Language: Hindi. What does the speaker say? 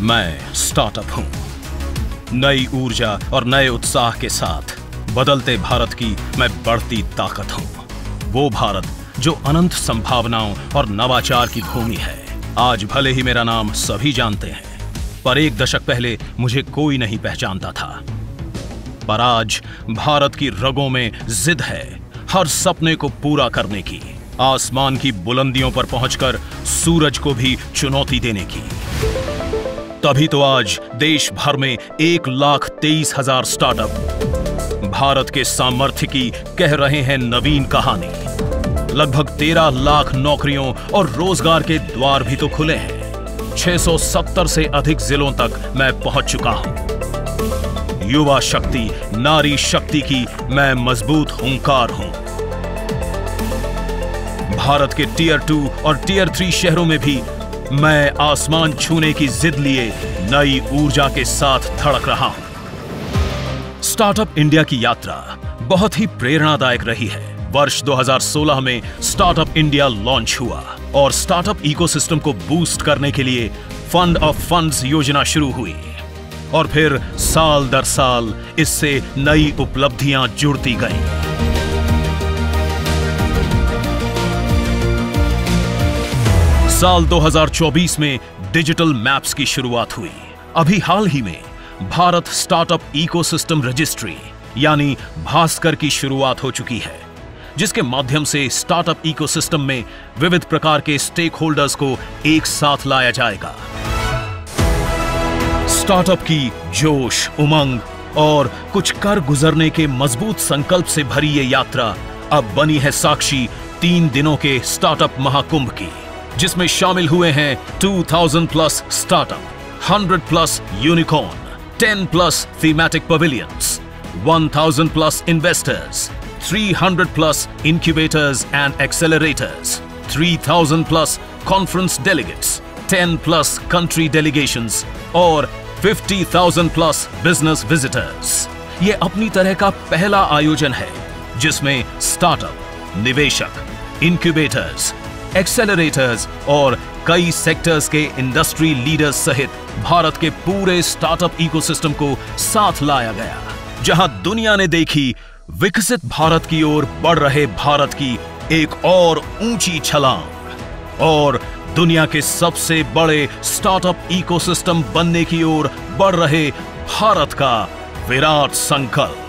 मैं स्टार्टअप हूँ। नई ऊर्जा और नए उत्साह के साथ बदलते भारत की मैं बढ़ती ताकत हूँ। वो भारत जो अनंत संभावनाओं और नवाचार की भूमि है। आज भले ही मेरा नाम सभी जानते हैं, पर एक दशक पहले मुझे कोई नहीं पहचानता था। पर आज भारत की रगों में जिद है हर सपने को पूरा करने की, आसमान की बुलंदियों पर पहुंचकर सूरज को भी चुनौती देने की। तभी तो आज देश भर में एक लाख तेईस हज़ार स्टार्टअप भारत के सामर्थ्य की कह रहे हैं नवीन कहानी। लगभग तेरह लाख नौकरियों और रोज़गार के द्वार भी तो खुले हैं। 670 से अधिक जिलों तक मैं पहुँच चुका हूँ। युवा शक्ति, नारी शक्ति की मैं मज़बूत हुंकार हूँ। भारत के टीयर टू और टीयर थ्री शहरों में भी मैं आसमान छूने की जिद लिए नई ऊर्जा के साथ धड़क रहा हूँ। स्टार्टअप इंडिया की यात्रा बहुत ही प्रेरणादायक रही है। वर्ष 2016 में स्टार्टअप इंडिया लॉन्च हुआ और स्टार्टअप इकोसिस्टम को बूस्ट करने के लिए फंड ऑफ़ फंड्स योजना शुरू हुई। और फिर साल दर साल इससे नई उपलब्धियाँ जुड़ती गईं। साल 2024 में डिजिटल मैप्स की शुरुआत हुई। अभी हाल ही में भारत स्टार्टअप इकोसिस्टम रजिस्ट्री, यानी भास्कर की शुरुआत हो चुकी है, जिसके माध्यम से स्टार्टअप इकोसिस्टम में विविध प्रकार के स्टेक होल्डर्स को एक साथ लाया जाएगा। स्टार्टअप की जोश, उमंग और कुछ कर गुजरने के मज़बूत संकल्प से भरी ये यात्रा अब बनी है साक्षी तीन दिनों के स्टार्टअप महाकुंभ की। जिसमें शामिल हुए हैं 2000 plus startup 100 plus unicorn 10 plus thematic pavilions 1000 plus investors 300 plus incubators and accelerators 3000 plus conference delegates 10 plus country delegation और 50,000 प्लस बिज़नेस विजिटर्स ये अपनी तरह का पहला आयोजन है जिसमें स्टार्टअप निवेशक इंक्यूबेटर्स एक्सेलरेटर्स और कई सेक्टर्स के इंडस्ट्री लीडर्स सहित भारत के पूरे स्टार्टअप इकोसिस्टम को साथ लाया गया, जहाँ दुनिया ने देखी विकसित भारत की ओर बढ़ रहे भारत की एक और ऊँची छलांग। और दुनिया के सबसे बड़े स्टार्टअप इकोसिस्टम बनने की ओर बढ़ रहे भारत का विराट संकल्प।